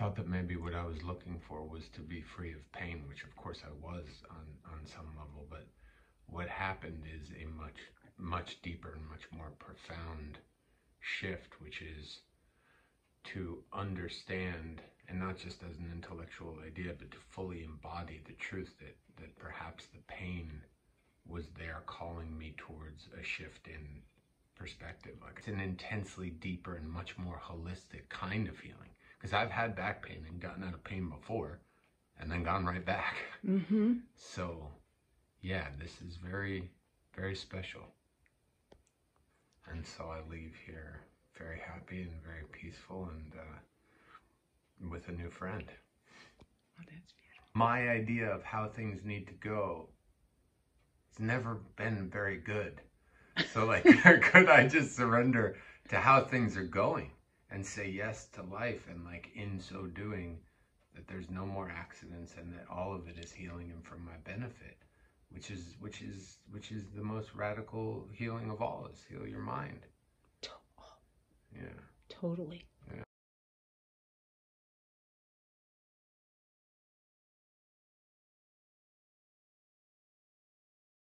thought that maybe what I was looking for was to be free of pain, which of course I was on, on some level, but what happened is a much, much deeper and much more profound shift, which is to understand, and not just as an intellectual idea, but to fully embody the truth that, that perhaps the pain was there calling me towards a shift in perspective. Like it's an intensely deeper and much more holistic kind of healing. Because I've had back pain and gotten out of pain before and then gone right back. Mm-hmm. So, yeah, this is very, very special. And so I leave here very happy and very peaceful and uh, with a new friend. Oh, that's beautiful. My idea of how things need to go has never been very good. So, like, could I just surrender to how things are going and say yes to life? And, like, in so doing, that there's no more accidents and that all of it is healing and for my benefit which is which is which is the most radical healing of all is heal your mind yeah Totally.